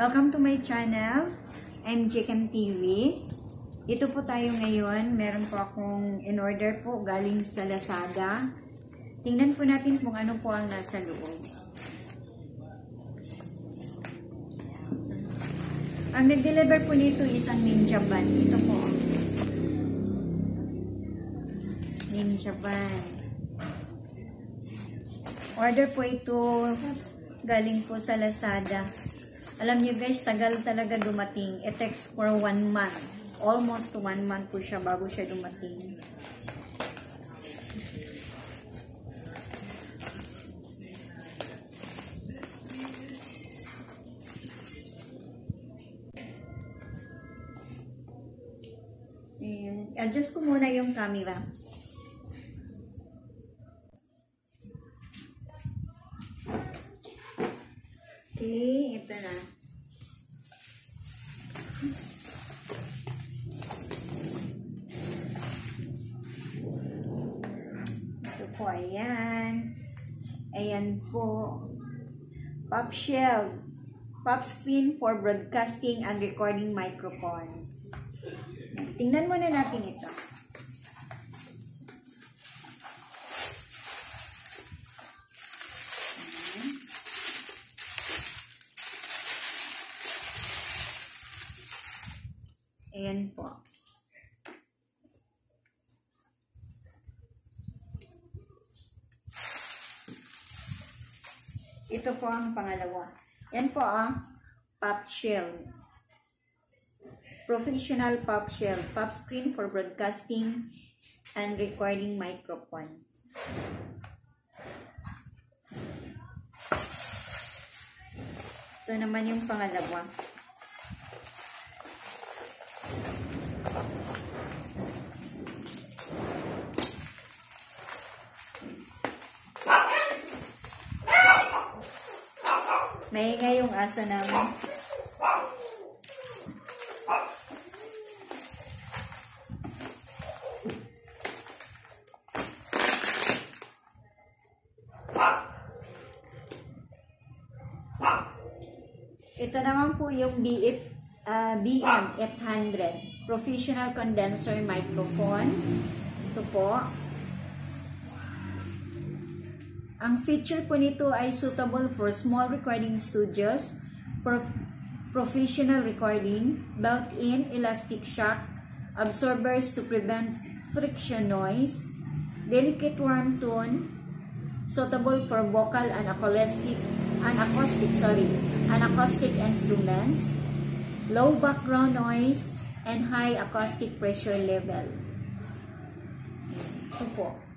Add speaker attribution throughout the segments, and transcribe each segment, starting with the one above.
Speaker 1: Welcome to my channel, MJCam TV. Ito po tayo ngayon. Meron po akong in-order po galing sa Lazada. Tingnan po natin kung ano po ang nasa loob. Ang nag-deliver po nito isang ninja van. Ito po. Ninja van. Order po ito galing po sa Lazada. Alam niyo guys, tagal talaga dumating. It takes for one month. Almost one month po siya bago siya dumating. Ayan. Adjust ko muna yung camera. Okay, ito na. Ito po, ayan. Ayan po. Pop shelf. Pop screen for broadcasting and recording microphone. Tingnan muna natin ito. Ayan po. Ito po ang pangalawa. Yan po ah, pop shell. Professional pop shell. Pop screen for broadcasting and recording microphone. Ito naman yung pangalawa. Aso namin. Ito naman po yung BF, uh, BM800 Professional Condenser Microphone. Ito po. Ang feature po nito ay suitable for small recording studios, for professional recording, built-in elastic shock, absorbers to prevent friction noise, delicate warm tone, suitable for vocal and acoustic, and acoustic, sorry, and acoustic instruments, low background noise, and high acoustic pressure level. Ito po.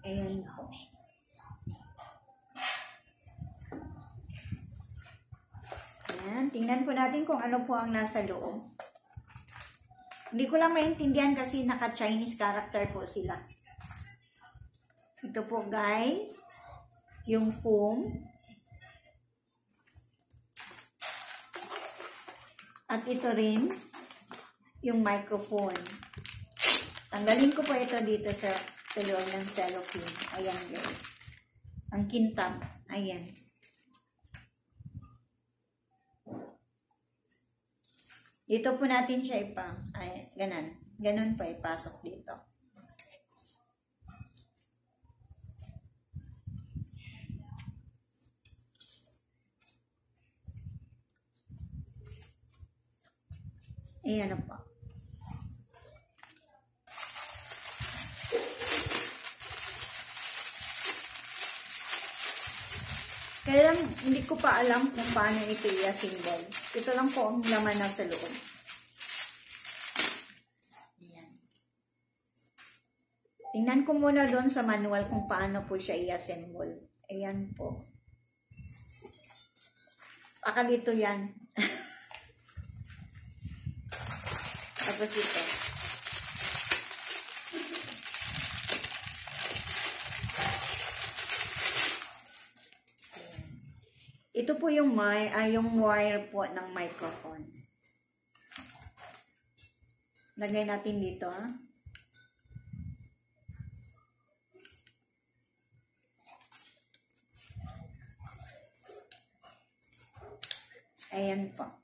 Speaker 1: Ayan. Ayan. Tingnan po natin kung ano po ang nasa loob. Hindi ko lang maintindihan kasi naka-Chinese character po sila. Ito po guys. Yung foam. At ito rin. Yung microphone. Tanggalin ko po ito dito sa sa loob ng cellophane. Ayan guys. Ang kintab. Ayan. Dito po natin siya ipa. Ay, ganan. Ganon pa ipasok dito. Ayan na po. Kaya lang, hindi ko pa alam kung paano ito i-assemble. Ito lang po ang laman nasa loob. Ayan. Tingnan ko muna doon sa manual kung paano po siya i-assemble. Ayan po. Pakalito yan. Tapos ito. Ito po yung, my, ay, yung wire po ng microphone. Lagay natin dito ha. Ayan po.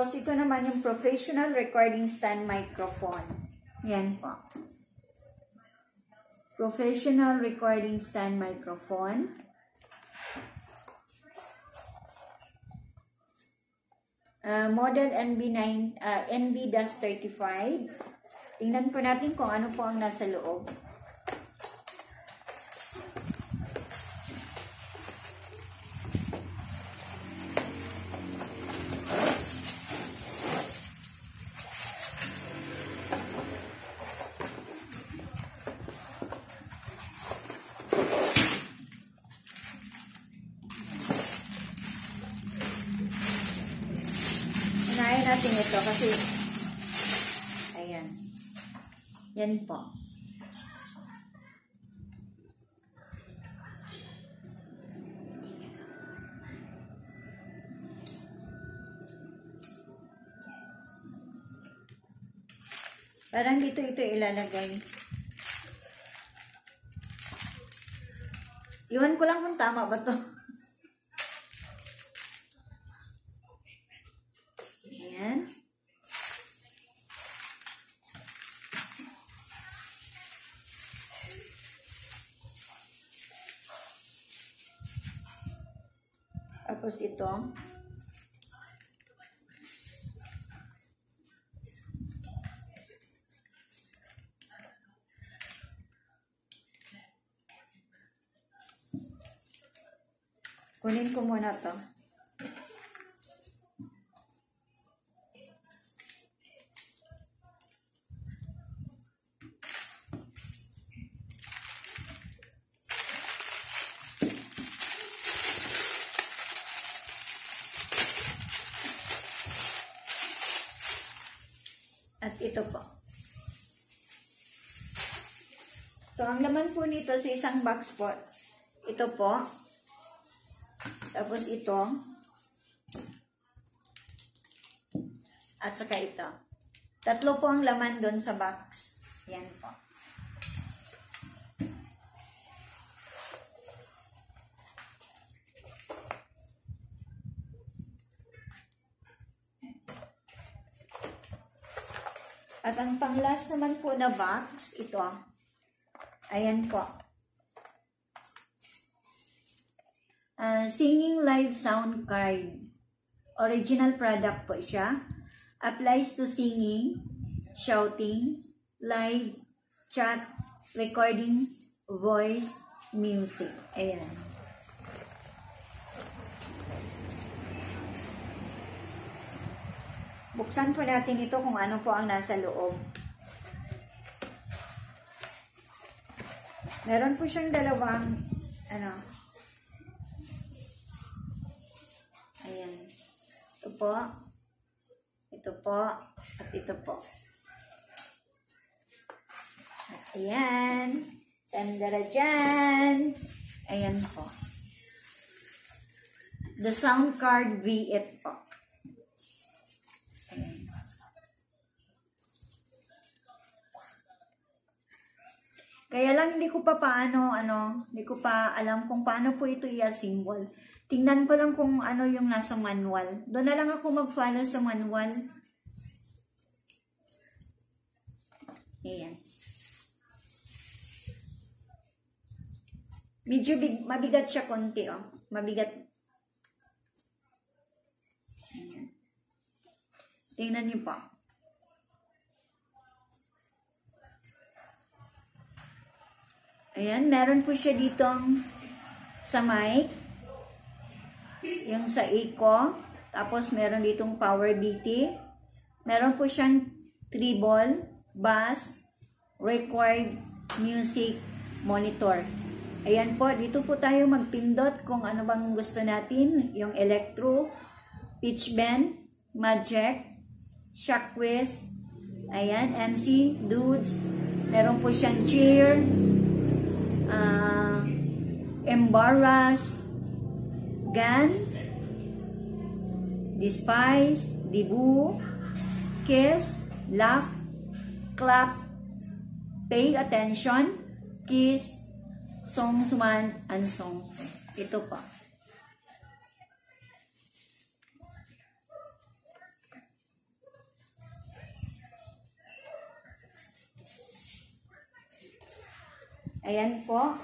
Speaker 1: Tapos ito naman yung professional recording stand microphone. Yan po. Professional recording stand microphone. Uh, model NB9 uh, NB-35. Tingnan po natin kung ano po ang nasa loob. Parang dito ito ilalagay. Iwan ko lang kung tama ba to. Ayan. Tapos ito. Kunin ko muna to. At ito po. So, ang laman po nito sa isang box po, ito po. Tapos ito. At saka ito. Tatlo po ang laman doon sa box. Yan po. At ang pang-last naman po na box, ito. Ayan po. Uh, singing live sound card. Original product po siya. Applies to singing, shouting, live, chat, recording, voice, music. Ayan. Buksan po natin ito kung ano po ang nasa loob. Meron po siyang dalawang, ano, ayan. Ito po, ito po, at ito po. At ayan, tandara dyan. Ayan po. The sound card V8 po. Kaya lang hindi ko pa paano, ano, hindi ko pa alam kung paano po ito i-assemble. Tingnan ko lang kung ano yung nasa manual. Doon na lang ako mag-follow sa manual. Ayan. Medyo big, mabigat siya konti, oh. Mabigat. Ayan. Tingnan niyo pa. Ayan, meron po siya ditong sa mic. Yung sa eco. Tapos meron ditong power BT. Meron po siyang treble, bass, required music monitor. Ayan po, dito po tayo magpindot kung ano bang gusto natin. Yung electro, pitch bend, magic, shock whiz, ayan, MC, dudes. Meron po siyang cheer, uh, embarrass, gun, despise, dibu, kiss, laugh, clap, pay attention, kiss, songsman, and songs. Ito pa. Ayan po.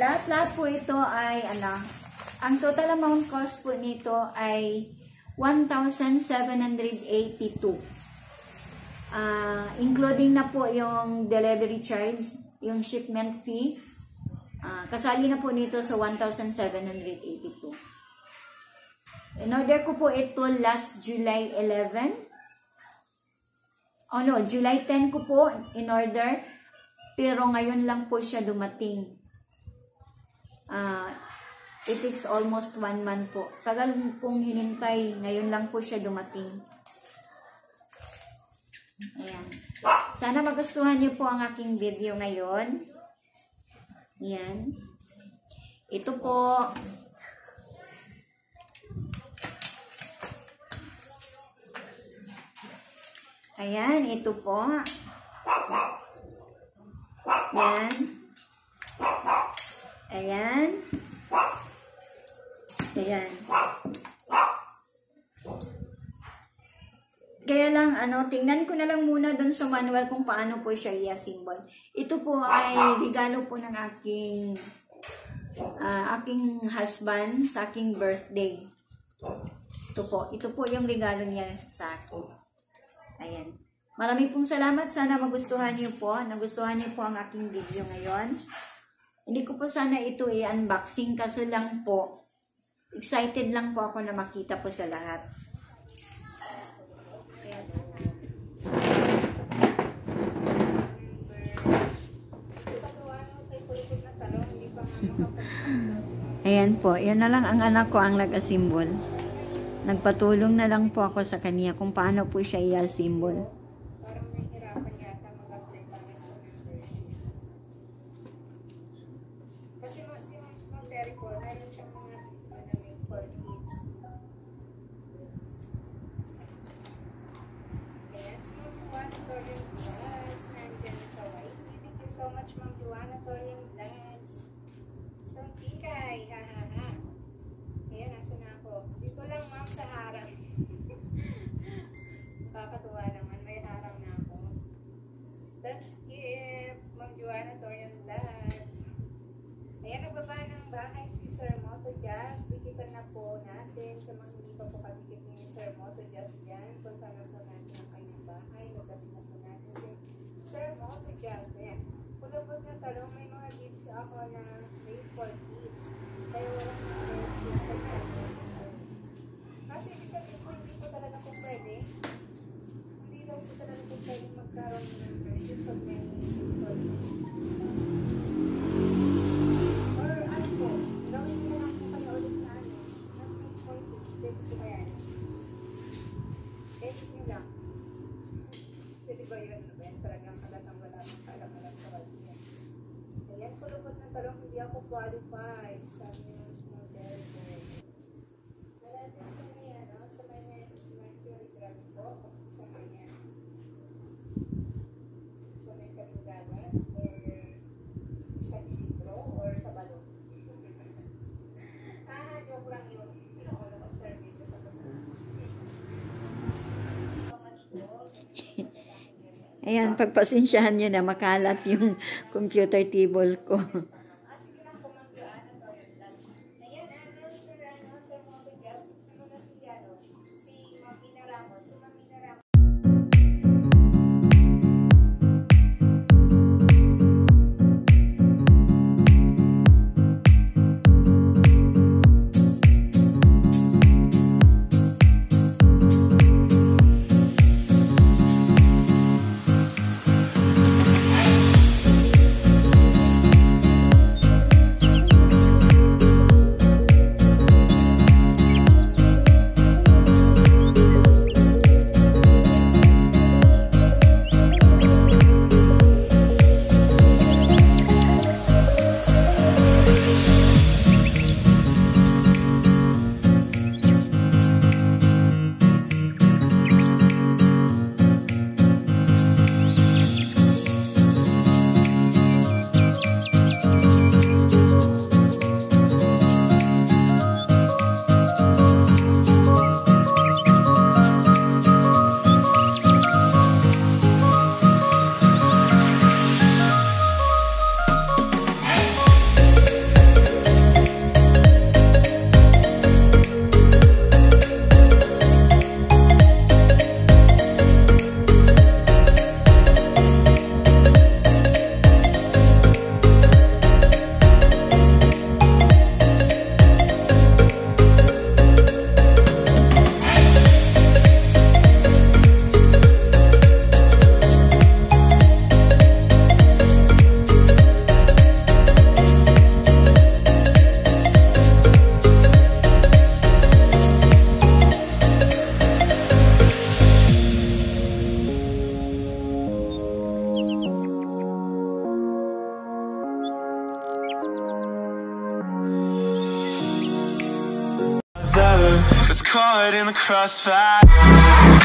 Speaker 1: Lahat-lahat po ito ay, ano, ang total amount cost po nito ay 1,782. Uh, including na po yung delivery charge, yung shipment fee. Uh, kasali na po nito sa 1,782. In order ko po ito last July 11. Oh no, July 10 ko po in order. Pero ngayon lang po siya dumating. Uh, it takes almost one month po. Tagal pong hinintay. Ngayon lang po siya dumating. Ayan. Sana magustuhan niyo po ang aking video ngayon. Ayan. Ito po. Ayan, ito po. Yan. Ayan. Ayan. Kaya lang, ano, tingnan ko na lang muna doon sa manual kung paano po siya i-symbol. Ito po ay regalo po ng aking uh, aking husband sa aking birthday. Ito po. Ito po yung regalo niya sa akin. Ayan. Marami pong salamat. Sana magustuhan niyo po. Nagustuhan niyo po ang aking video ngayon. Hindi ko po sana ito i-unboxing kasi lang po. Excited lang po ako na makita po sa lahat. Ayan po, yan na lang ang anak ko ang nag-asimbol. Nagpatulong na lang po ako sa kanya kung paano po siya i-asimbol.
Speaker 2: Let's skip. Ma'am Joanna Torian Lads. Ayan, nagbaba ng bahay si Sir Moto Jazz. Dikitan na po natin sa mga hindi pa po kadikit ni Sir Moto Jazz dyan. Punta na po natin ang kanyang bahay. Lagatin na po natin si Sir Moto Jazz. Ayan. Pulabot na talong, may mga leads ako na made for kids. Kaya walang siya sa kanya. Kasi ibig sabihin po, hindi po talaga po pwede. Hindi daw po talaga po pwede magkaroon ng membership pag may for kids. Or ano po, gawin mo lang po kayo ulit na ano, not made for kids, pwede po kaya yan. Edit nyo lang. Pwede ba yun? Ano ba yan? Talagang halatang wala mong kalam-alam sa waldiya. Ayan, kulubot ng talong, hindi ako qualified. Sabi ng small character. Malapit sa may ano, sa may Mercury Drug po, sa may yan. Sa may Kalindagan, or sa Isidro, or sa Balong. ah, joke lang yun. Hindi ako nag-observe dito sa kasama. How much po? Sa mga kasama niya.
Speaker 1: Ayan, pagpasensyahan nyo na makalat yung computer table ko.
Speaker 3: In the crossfire.